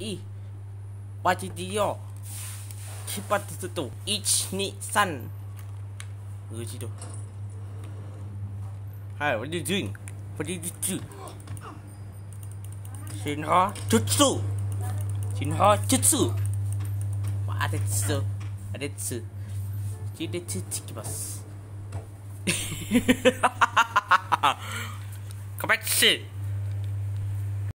一，巴基迪奥，七八十度，一、二、三，我记住。Hi, what are you doing? What are you doing? Shinha Jutsu. Shinha Jutsu. What is this? What is this? Did it take us?